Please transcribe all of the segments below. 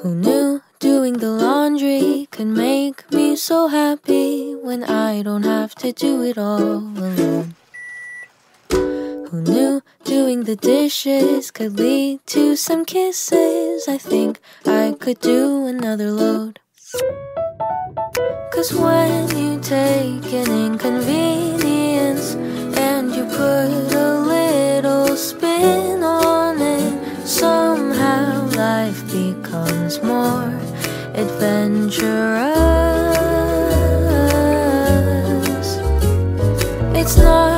Who knew doing the laundry could make me so happy when I don't have to do it all alone? Who knew doing the dishes could lead to some kisses? I think I could do another load. Cause when you take an inconvenience and you put a little spin becomes more adventurous. It's not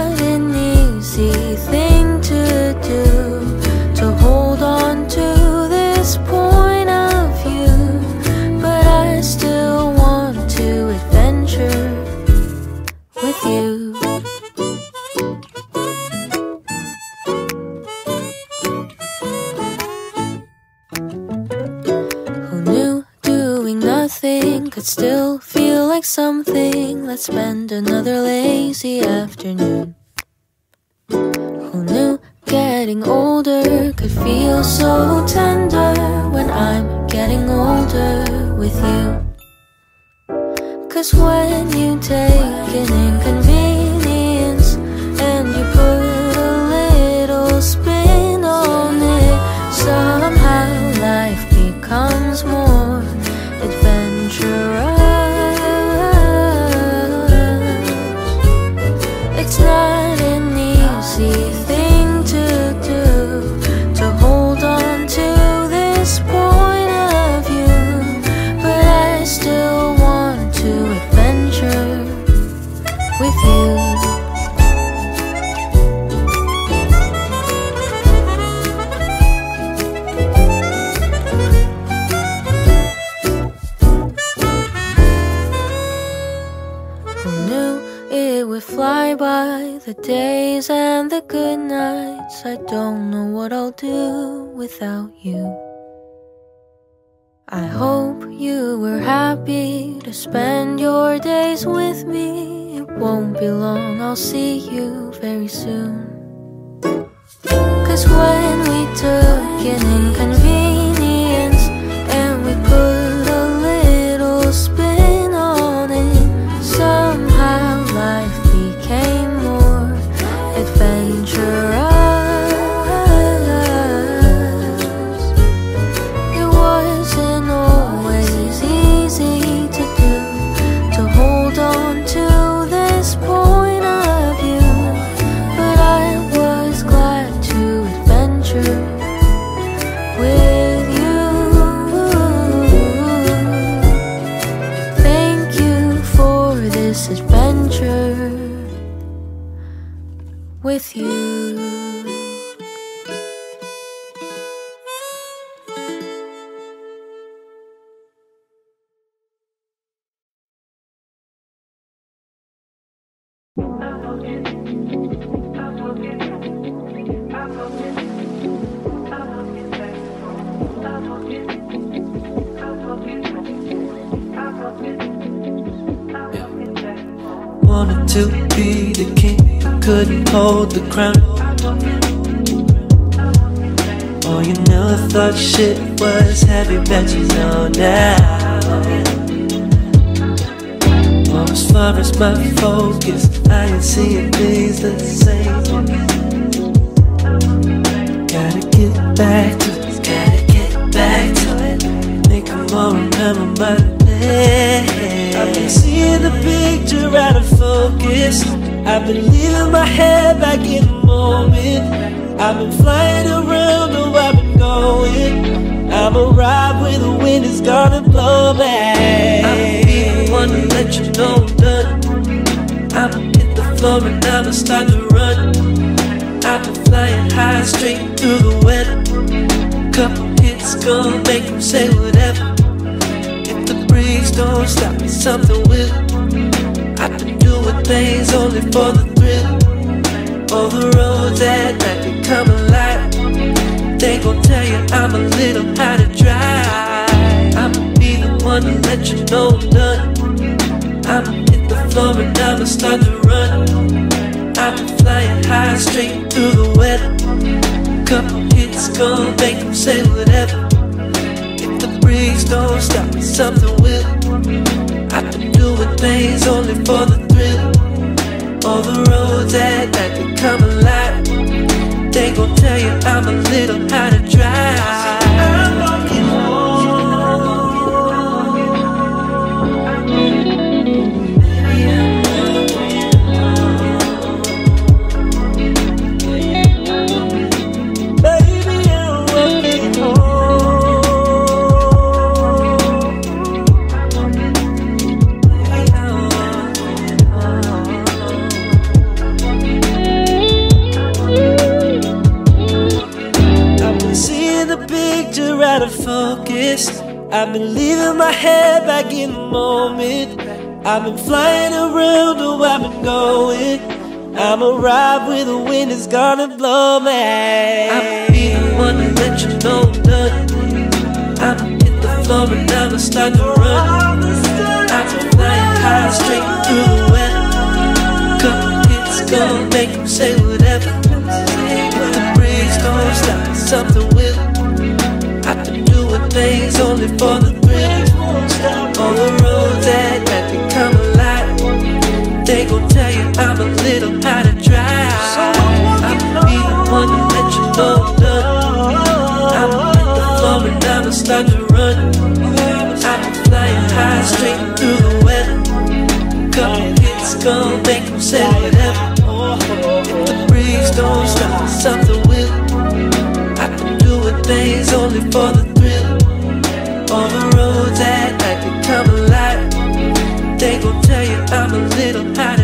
Let's spend another lazy afternoon. Who knew getting older could feel so tender when I'm getting older with you? Cause when you take an inconvenience the days and the good nights? I don't know what I'll do without you. I hope you were happy to spend your days with me. It won't be long, I'll see you very soon. Cause when we took an inconvenience the crown. Oh, you never thought shit was heavy, but you know now. Oh, as far as my focus, I ain't seeing things the same. Gotta get back to it, gotta get back to it. Make 'em all remember my name. I've been seeing the picture out of focus. I've been leaving my head back in the moment. I've been flying around, oh, I've been going. I'ma ride where the wind is gonna blow back. I'ma be the one to let you know I'm done. I'ma hit the floor and I'ma start to run. I've been flying high straight through the weather. Couple hits gonna make them say whatever. If the breeze don't stop me, something will. I've been doing things only for the thrill. All the roads at night they come alive. They gon' tell you I'm a little how to drive. I'ma be the one to let you know I'm done. I'ma hit the floor and I'ma start to run. I've been flying high straight through the weather. Couple hits gonna make them say whatever. If the breeze I've been doing things only for the thrill. All the roads at night come alive. They gon' tell you I'm a little out of drive. I've been leaving my head back in the moment. I've been flying around, oh, I've been going. I'ma ride where the wind is gonna blow me. I'ma be the one to let you know I'm done. I'ma hit the floor and I'ma start to run. I've been flying high straight through the weather. Hits gonna make them say whatever. If the breeze don't stop, something will. I've been doing things only for the thrill. On the roads at night become alive. They gon' tell you I'm a little how to drive. I'ma be the one to let you know I'm hit the floor and I'ma start to run. I'ma flying high straight through the weather. Couple hits gon' make them say whatever. If the breeze don't stop, something will. I've been doing things only for the little how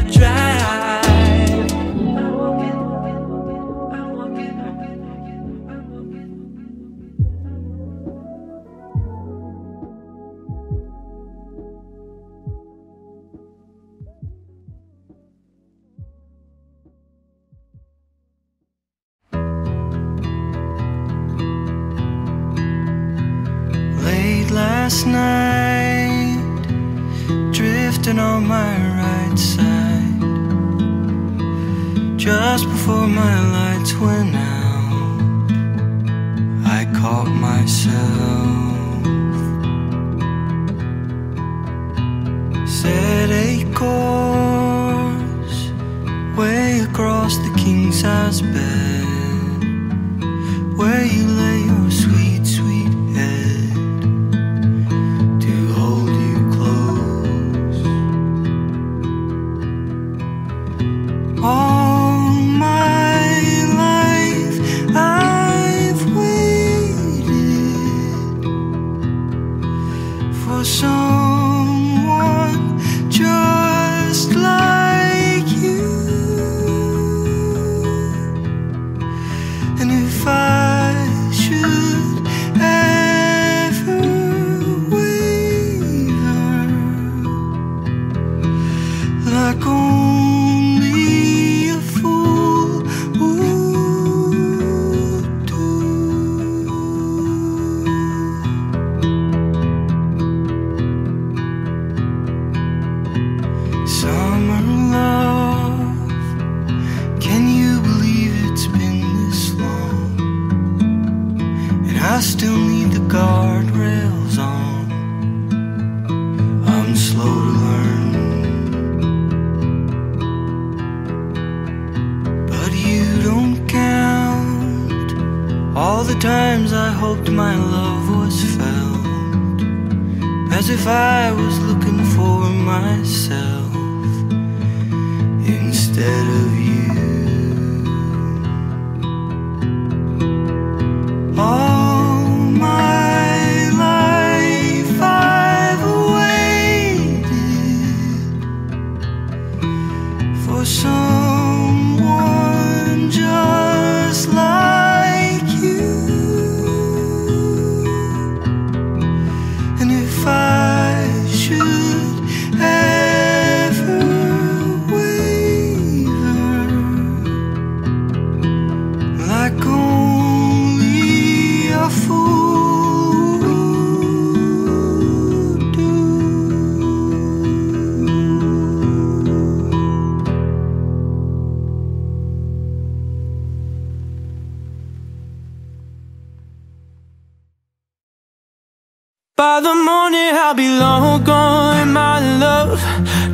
By the morning I'll be long gone, my love.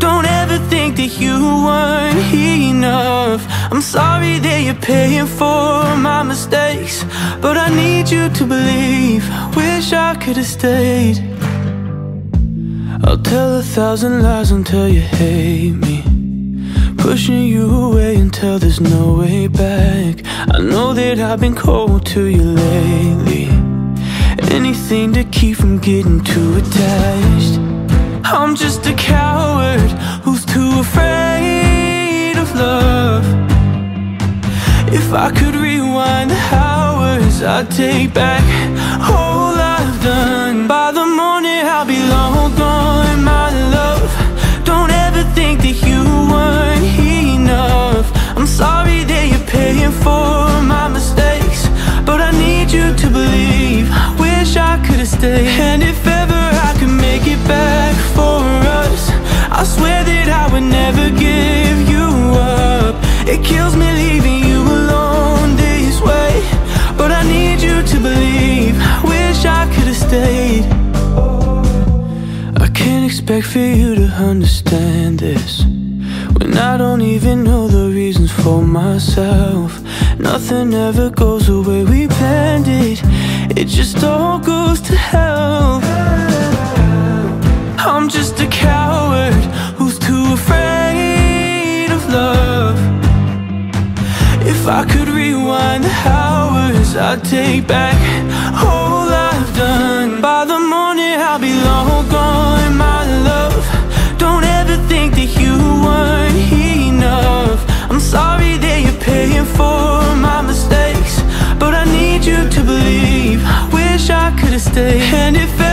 Don't ever think that you weren't enough. I'm sorry that you're paying for my mistakes But I need you to believe. Wish I could've stayed. I'll tell a thousand lies until you hate me. Pushing you away until there's no way back. I know that I've been cold to you lately Anything to keep from getting too attached. I'm just a coward who's too afraid of love. If I could rewind the hours I'd take back all I've done. By the morning I'll be long gone, my love. Don't ever think that you weren't enough. I'm sorry that you're paying for I And if ever I could make it back for us I swear that I would never give you up. It kills me leaving you alone this way But I need you to believe. I wish I could've stayed. I can't expect for you to understand this. When I don't even know the reasons for myself Nothing ever goes the way we planned it It just all goes to hell. I'm just a coward who's too afraid of love. If I could rewind the hours I'd take back all I've done. By the morning I'll be long Could've And if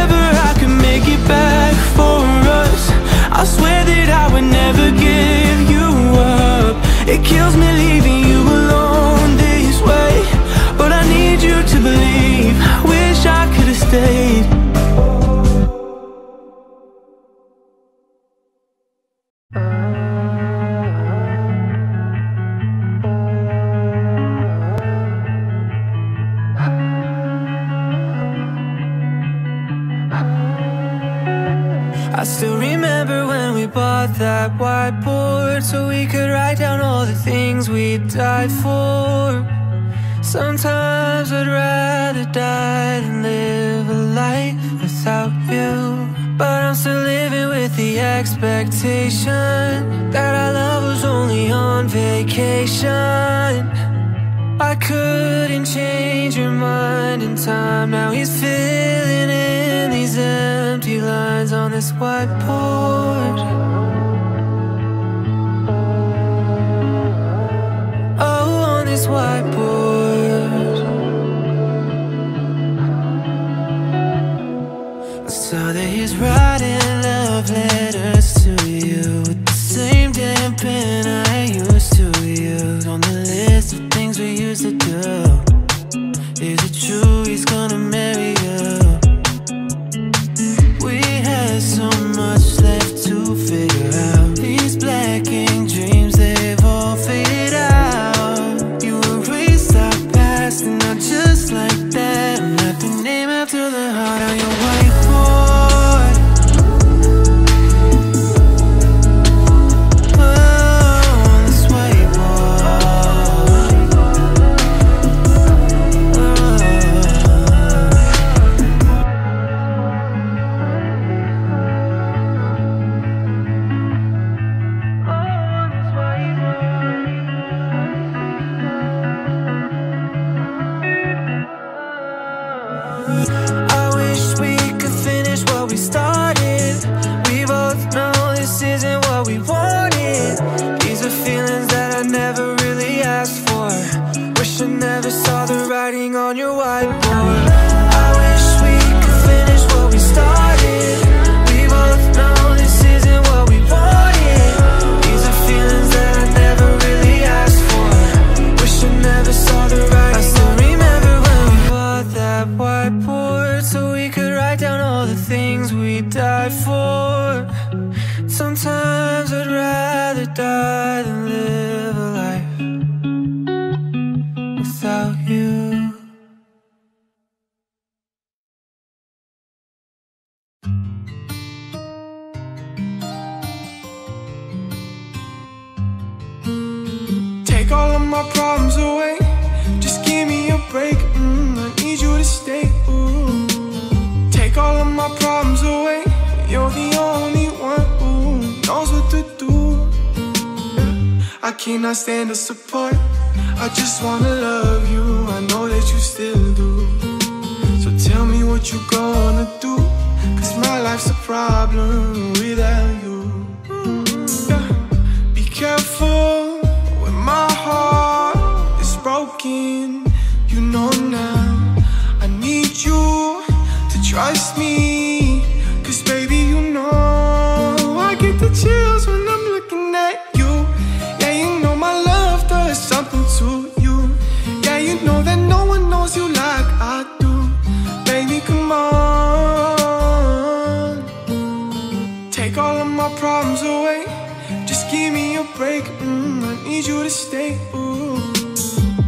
you to stay. Ooh.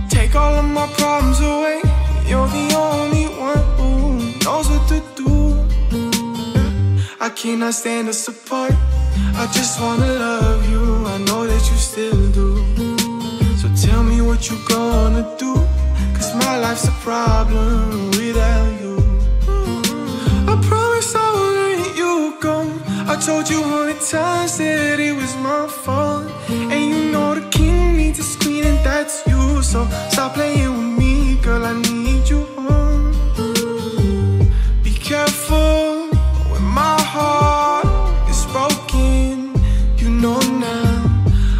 Take all of my problems away. You're the only one who knows what to do. I cannot stand us apart. I just wanna love you. I know that you still do. So tell me what you gonna do. Cause my life's a problem without you. I promise I won't let you go. I told you hundred times that it was my fault. And that's you. So stop playing with me, girl. I need you home. Be careful when my heart is broken. You know now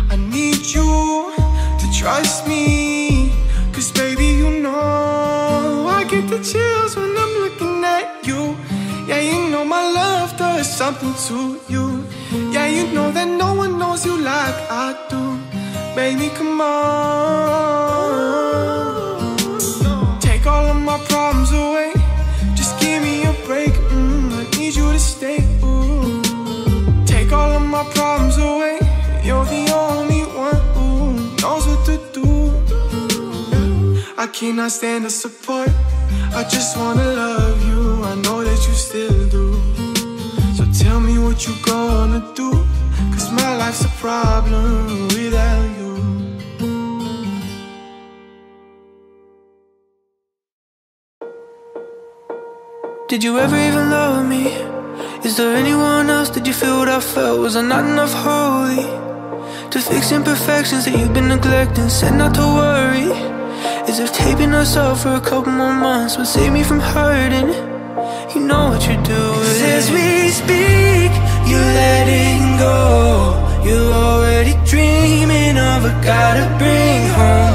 I need you to trust me. Cause baby, you know I get the chills when I'm looking at you. Yeah, you know my love does something to you. Yeah, you know that no one knows you like I do. Baby, come on. Take all of my problems away. Just give me a break. Mm, I need you to stay. Ooh. Take all of my problems away. You're the only one who knows what to do. I cannot stand us support. I just wanna love you. I know that you still do. So tell me what you gonna do. Cause my life's a problem without you. Did you ever even love me? Is there anyone else? Did you feel what I felt? Was I not enough holy? To fix imperfections that you've been neglecting Said not to worry As if taping us up for a couple more months Would save me from hurting You know what you're doing As we speak, you're letting go You're already dreaming of a to bring home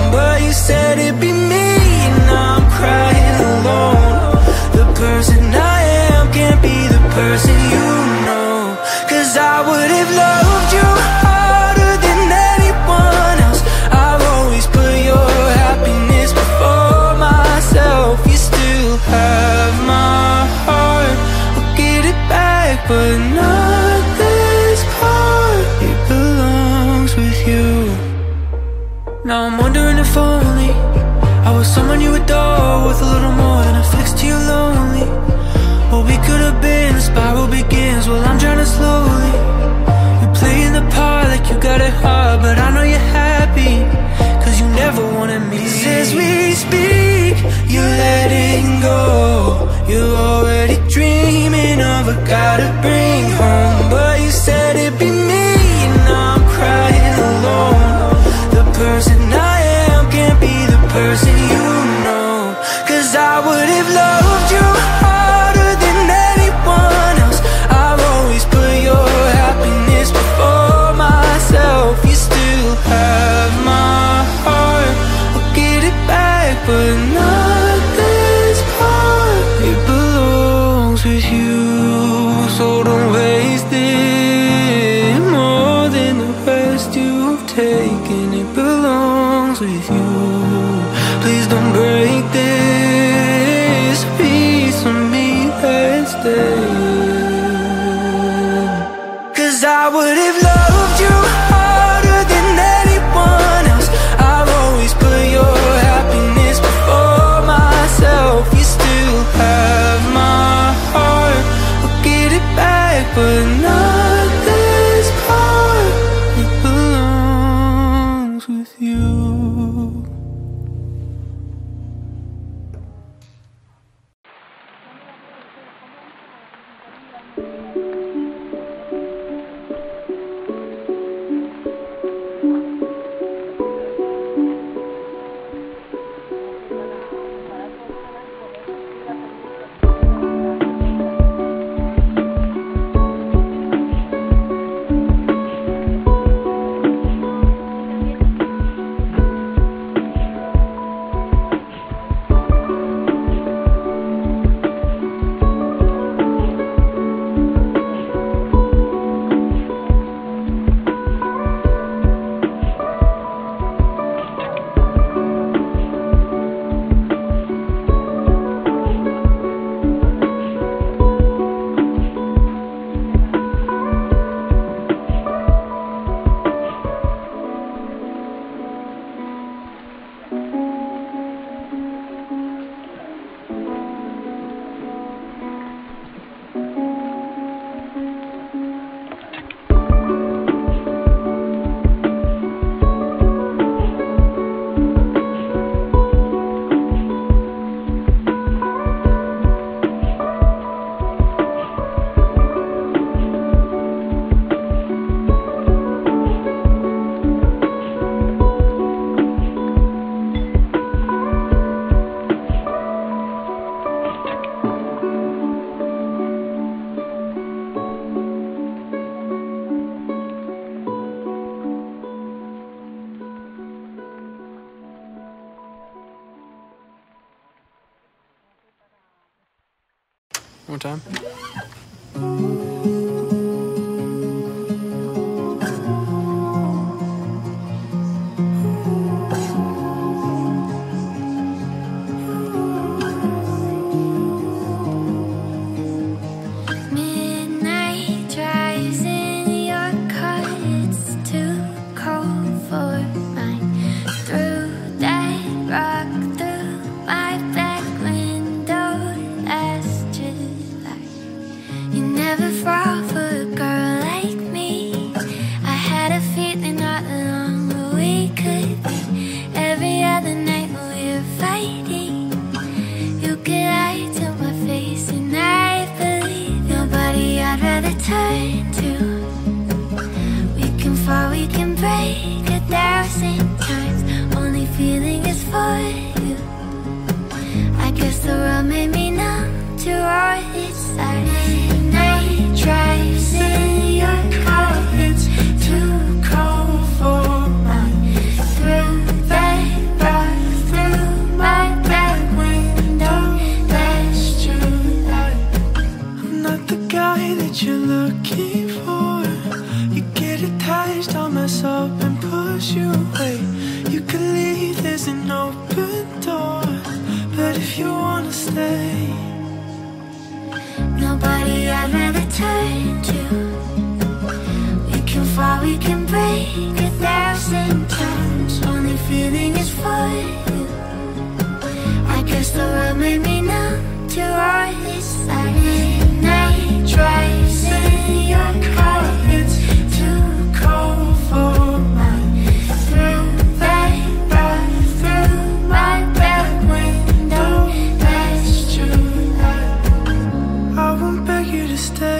but not this part It belongs with you now I'm wondering if only I was someone you adore with a little more than a fix to lonely. What we could have been, the spiral begins. Well, I'm drowning slowly. You're playing the part like you got it hard, dreaming of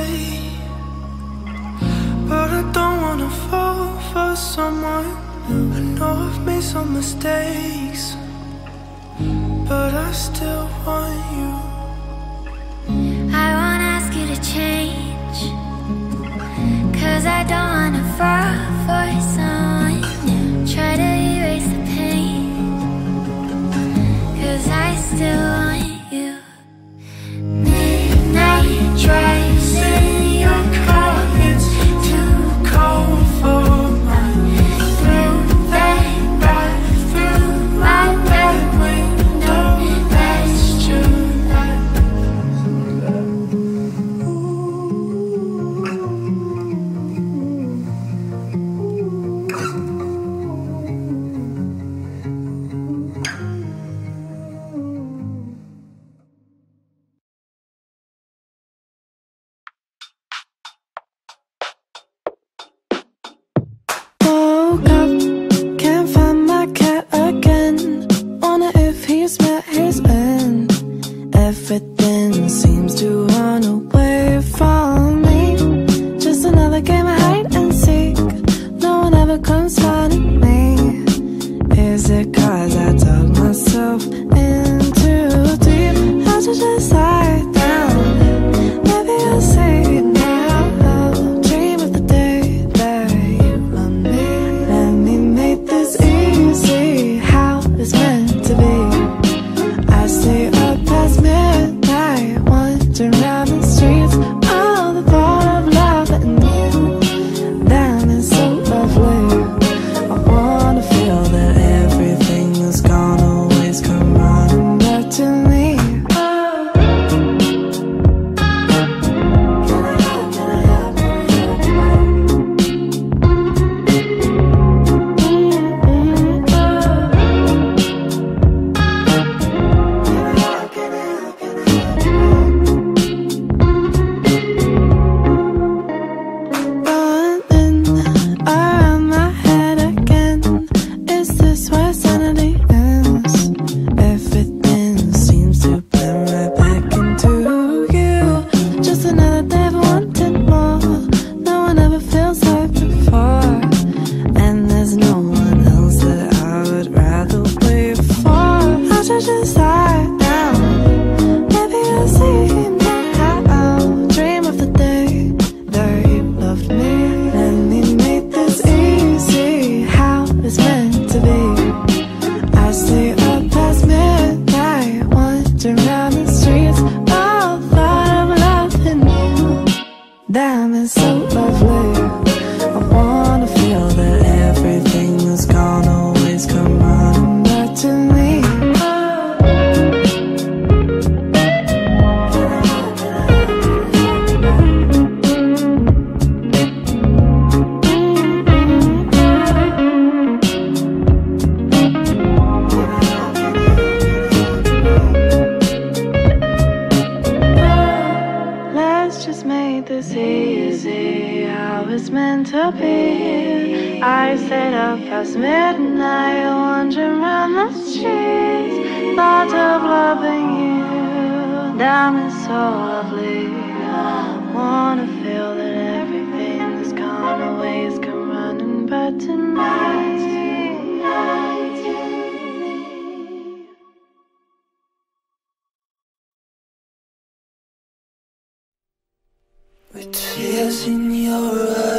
away. But I don't wanna fall for someone new. I know I've made some mistakes, but I still want you. I won't ask you to change, cause I don't wanna fall for someone new. Try to erase the pain, cause I still want you. Midnight drive.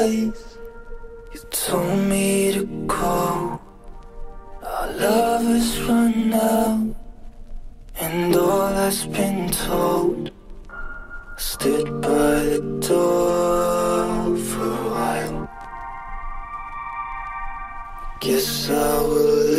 eyes. You told me to go. Our love has run out, and all has been told. I stood by the door for a while. Guess I will.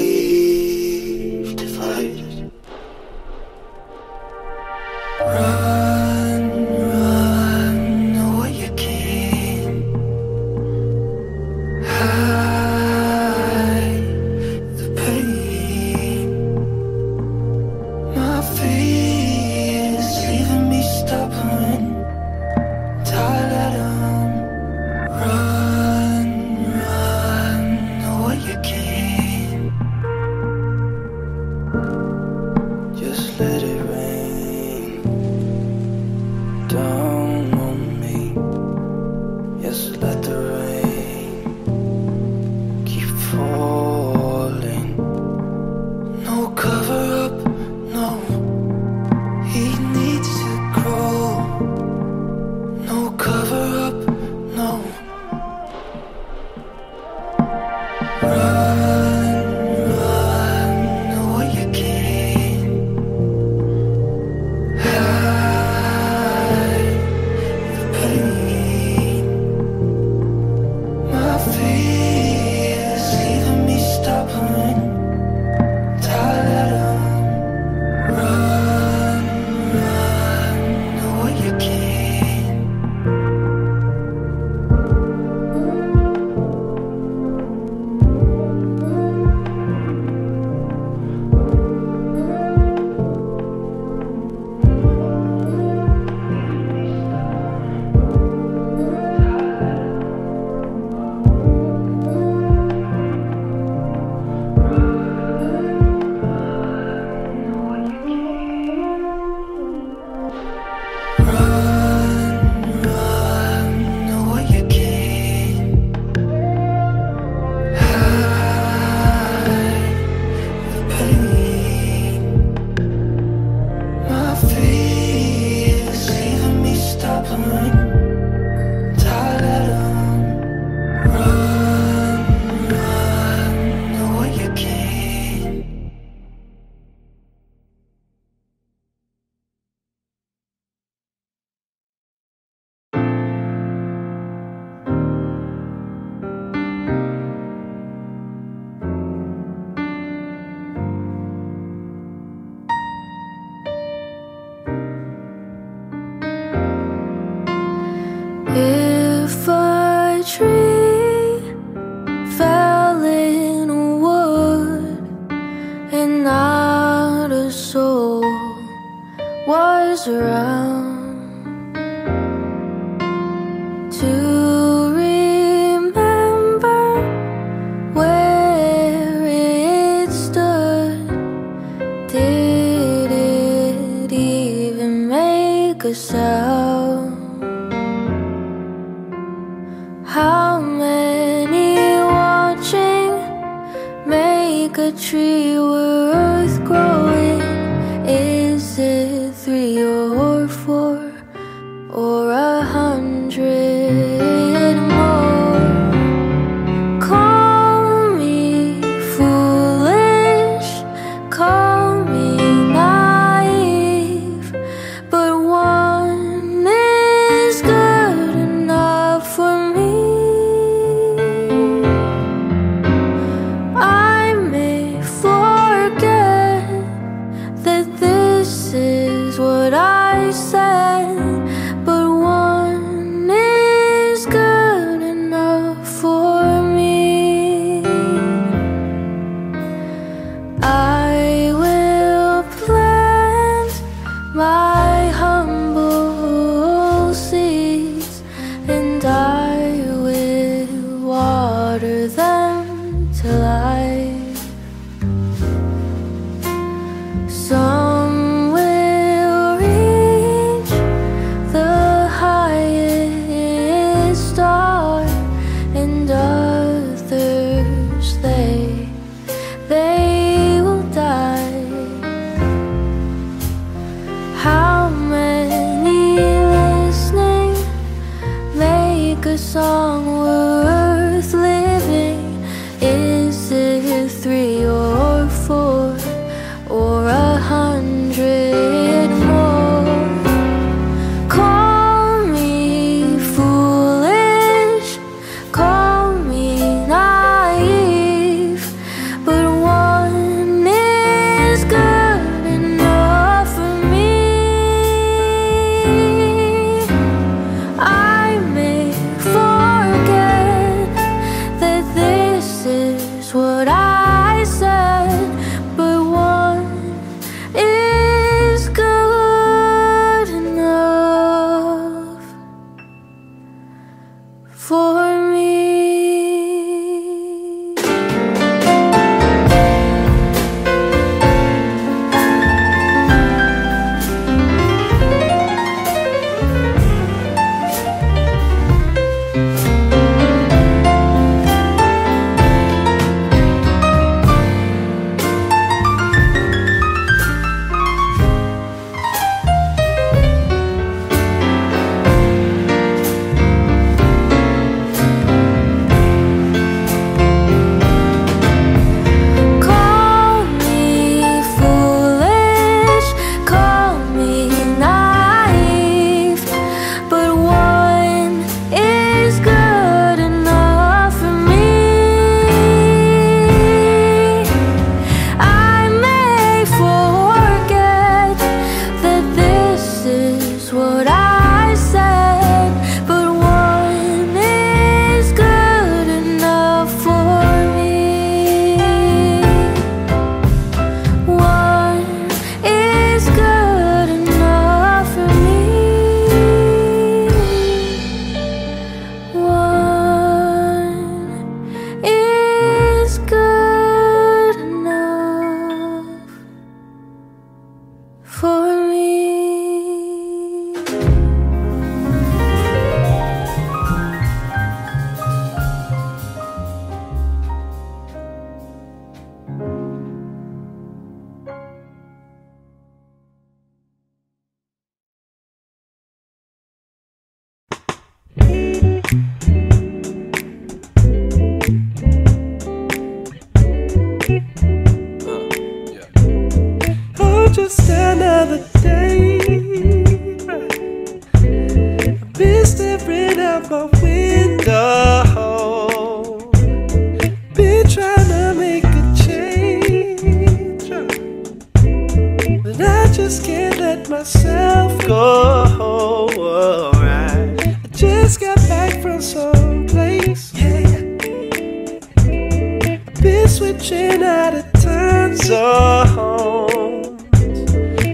been switching out of time zones,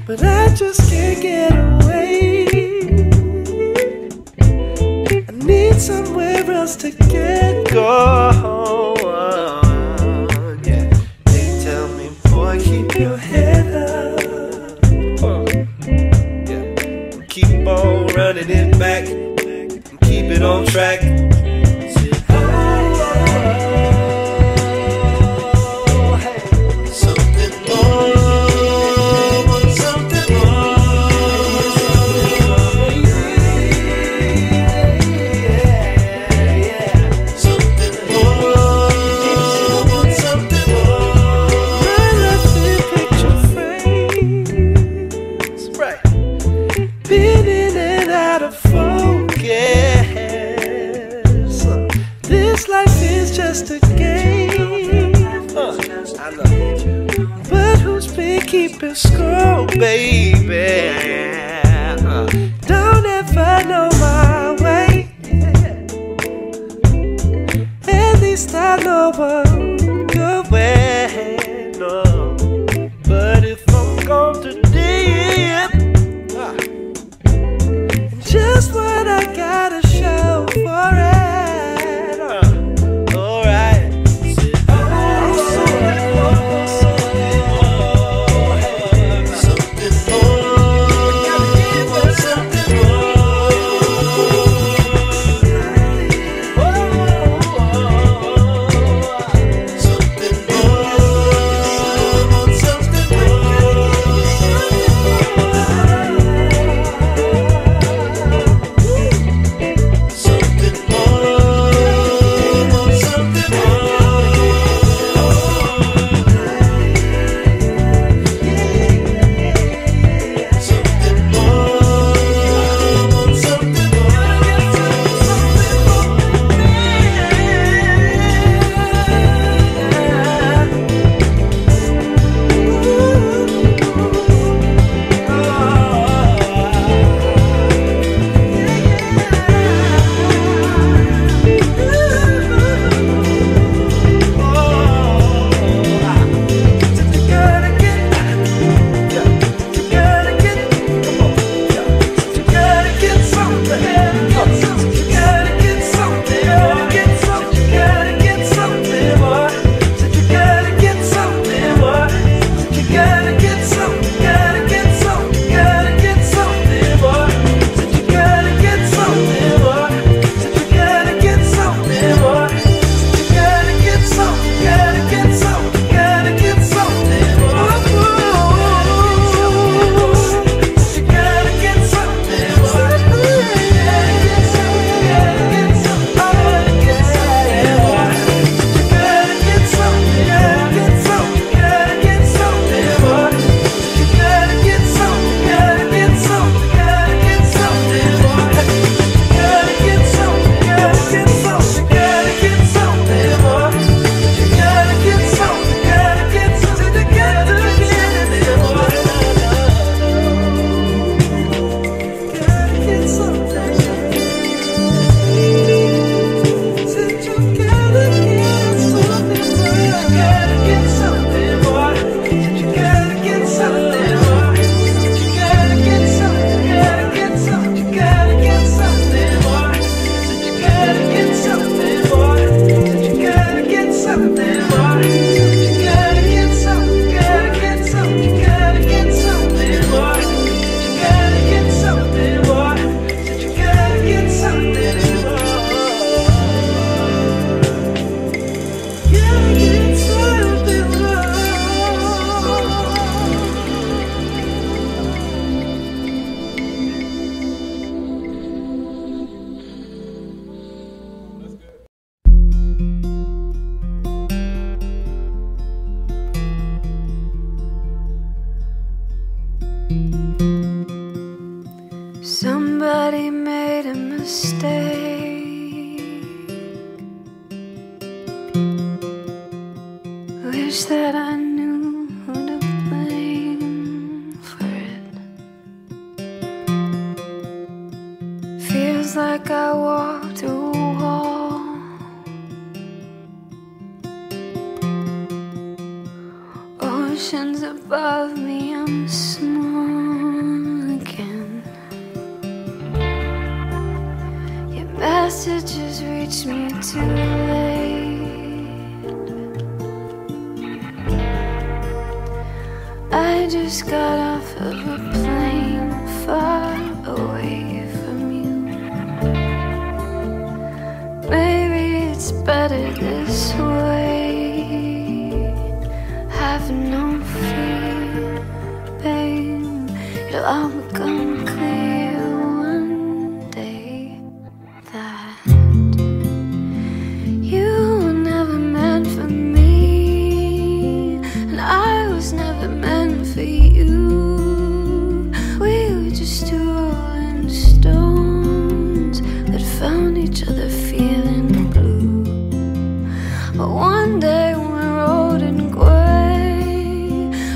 but I just can't get away. I need somewhere else to get going. They tell me, boy, keep your head up. Keep on running it back, keep it on track.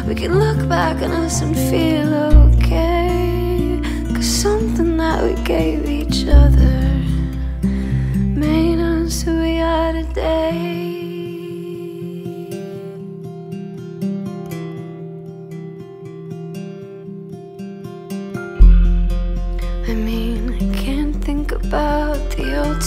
We can look back on us and feel okay. Cause something that we gave each other made us who we are today. I mean, I can't think about the old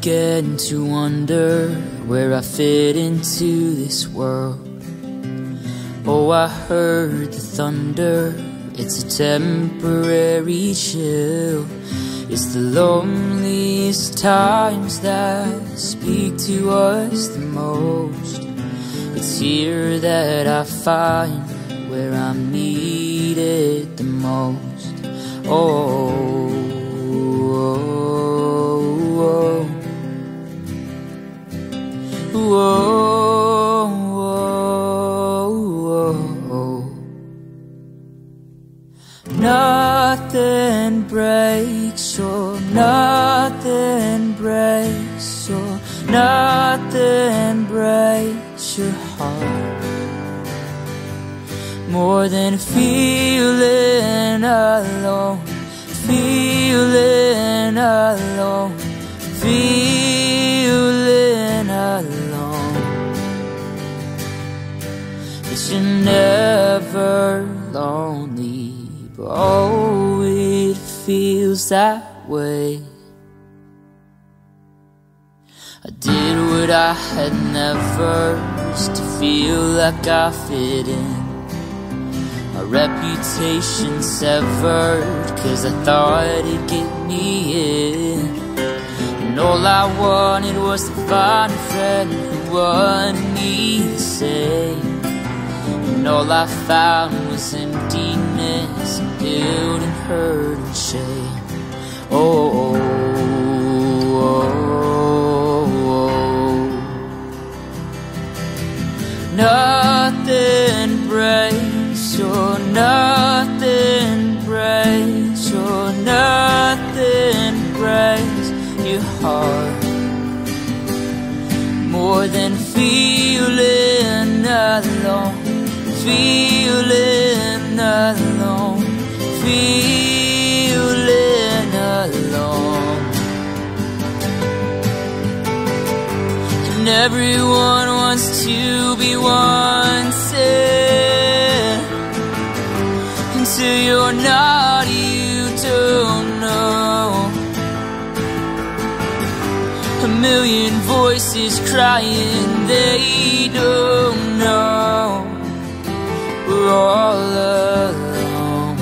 begin to wonder where I fit into this world. Oh, I heard the thunder, it's a temporary chill. It's the loneliest times that speak to us the most. It's here that I find where I'm needed the most. Oh. Nothing breaks or nothing breaks or nothing breaks your heart more than feeling alone, feeling alone, feeling. never lonely, but oh, it feels that way. I did what I had never just to feel like I fit in. My reputation severed, cause I thought it'd get me in. And all I wanted was to find a friend who wanted me the same. And all I found was emptiness and guilt and hurt and shame. Oh, oh, oh, oh. oh. Nothing breaks, or nothing breaks, or nothing breaks your heart more than feeling alone, feeling alone. And everyone wants to be wanted until you're not, you don't know. A million voices crying, they don't know. All alone.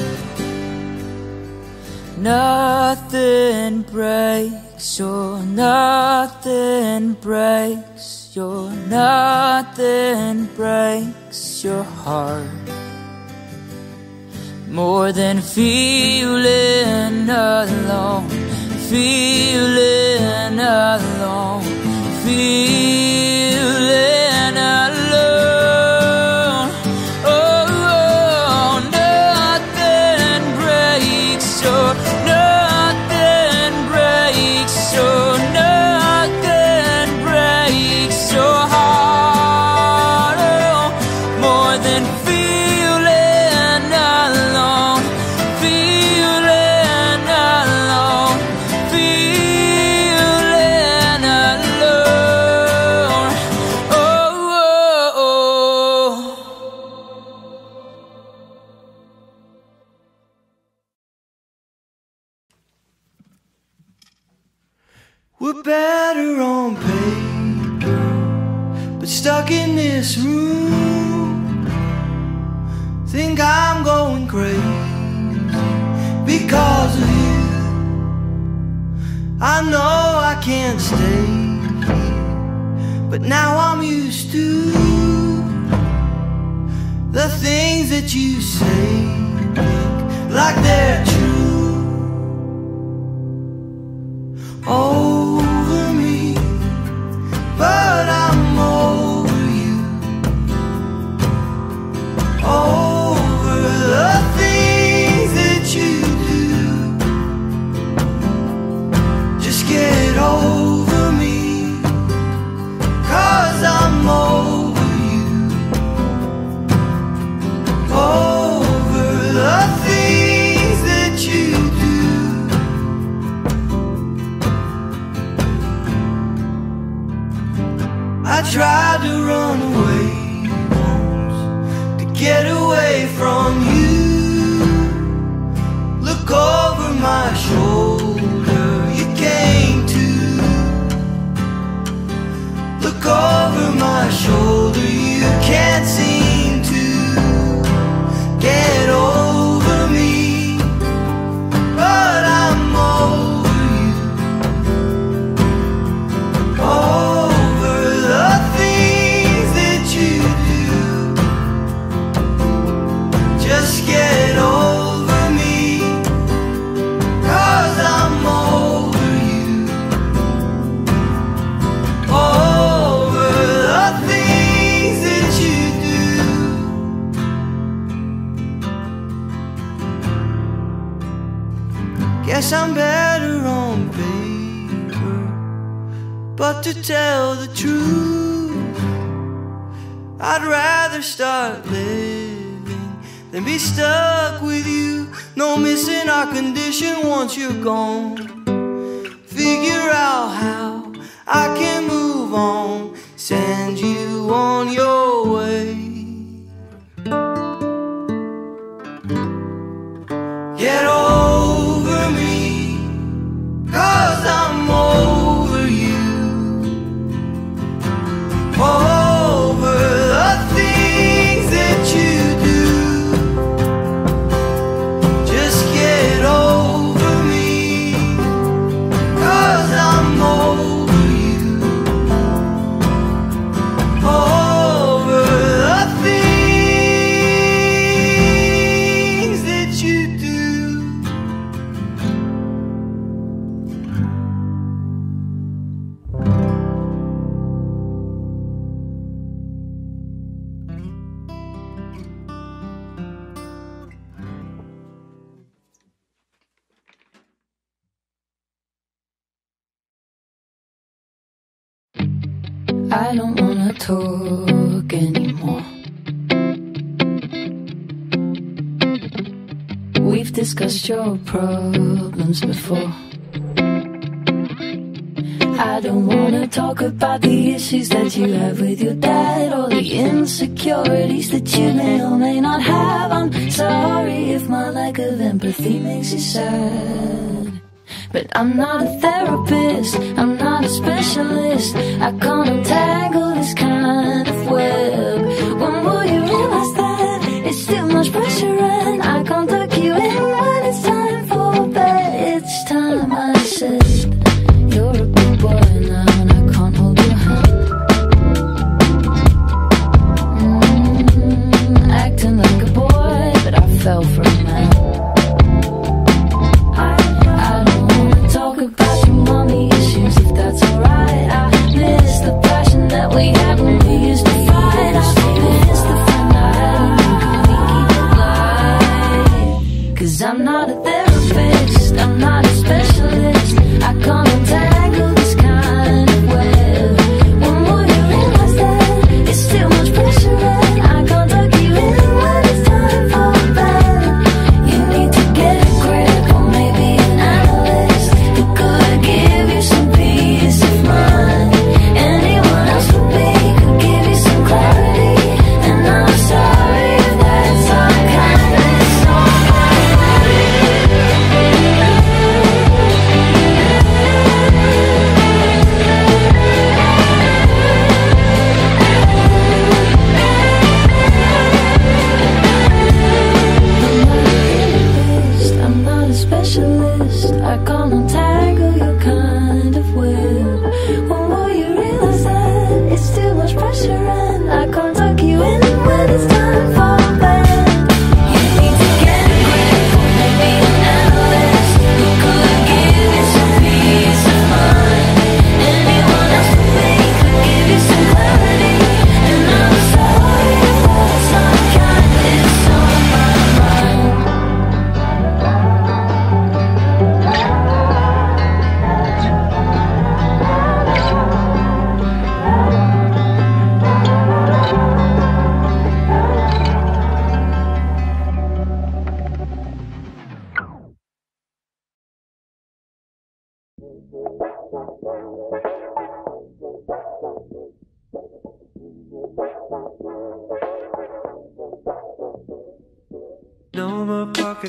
Nothing breaks, your nothing breaks, your nothing breaks your heart more than feeling alone, feeling alone, feeling alone. Stuck in this room. Think I'm going crazy because of you. I know I can't stay but now I'm used to the things that you say, like they're true Guess I'm better on paper. But to tell the truth, I'd rather start living than be stuck with you. No missing our condition once you're gone. Figure out how I can move on, send you on your your problems before. I don't wanna talk about the issues that you have with your dad or the insecurities that you may or may not have. I'm sorry if my lack of empathy makes you sad. But I'm not a therapist, I'm not a specialist. I can't untangle this kind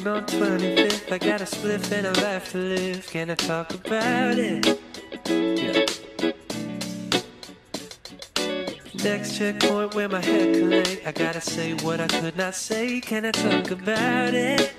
on 25th. I got a spliff and a life to live. Can I talk about it? Next checkpoint where my head can. I gotta say what I could not say. Can I talk about it?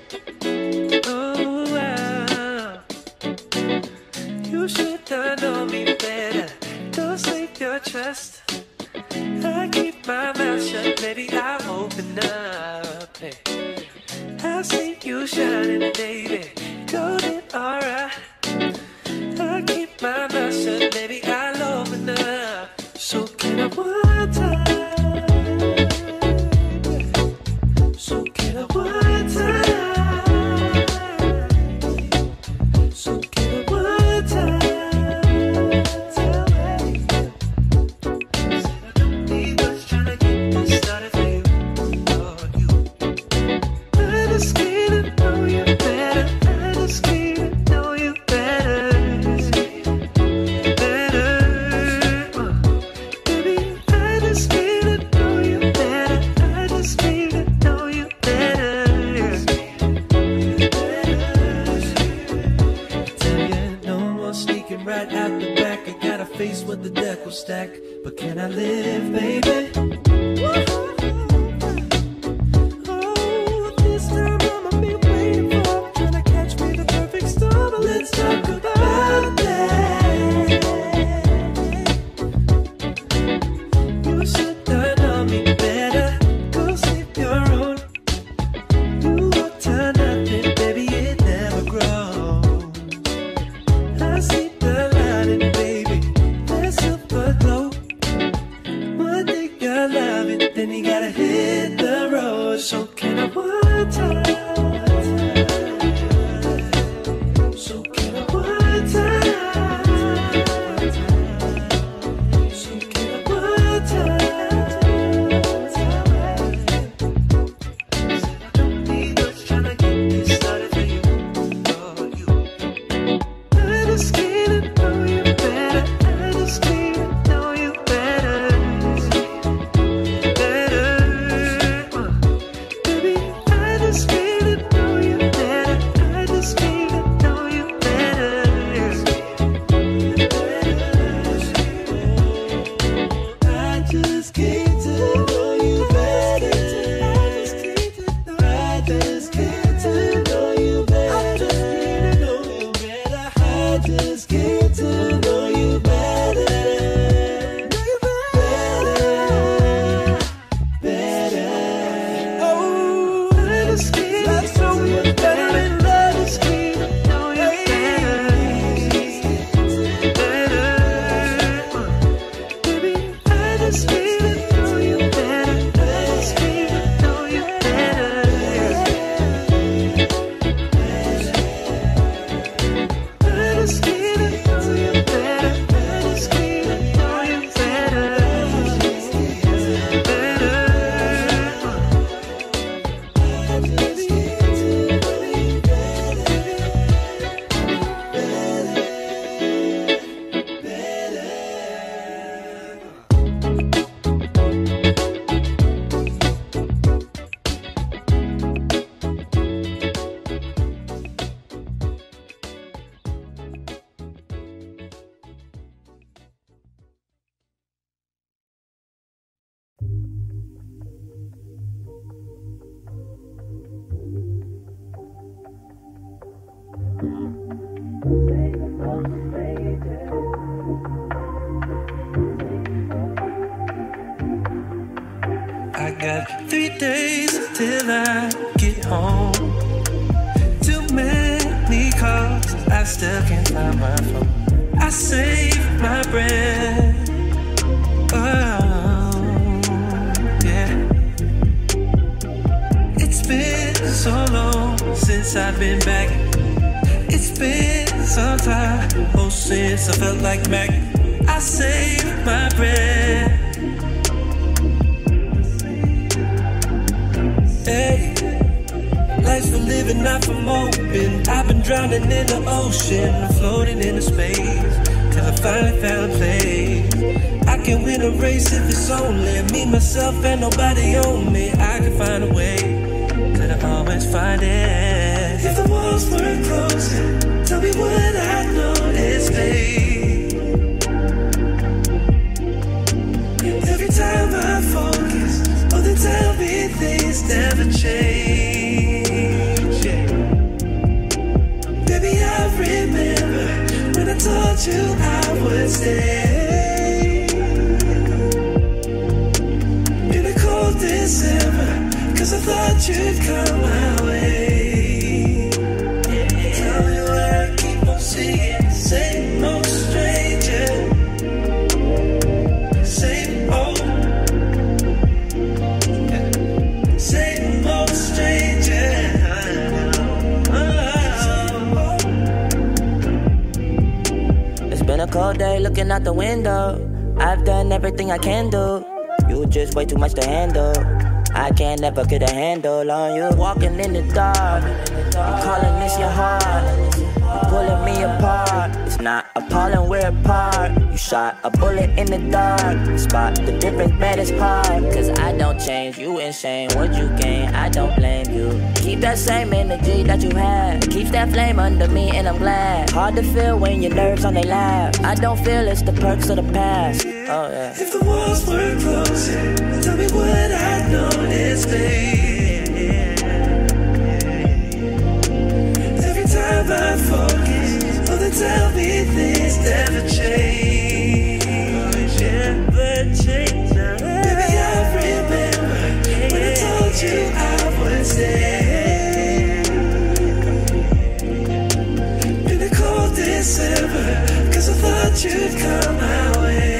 It's been a cold day looking out the window. I've done everything I can do. You just way too much to handle. I can't never get a handle on you. Walking in the dark, calling this your heart. Pulling me apart. It's not appalling, we're apart. You shot a bullet in the dark. Spot the difference, baddest part. Cause I don't change, you insane. What you gain, I don't blame you. Keep that same energy that you had. Keep that flame under me, and I'm glad. Hard to feel when your nerves on they lap. I don't feel it's the perks of the past. Oh, yeah. If the walls were closing, tell me what I noticed, babe. Every time I focus, tell me things never change. I remember when I told you I would stay. In a cold December, cause I thought you'd come out.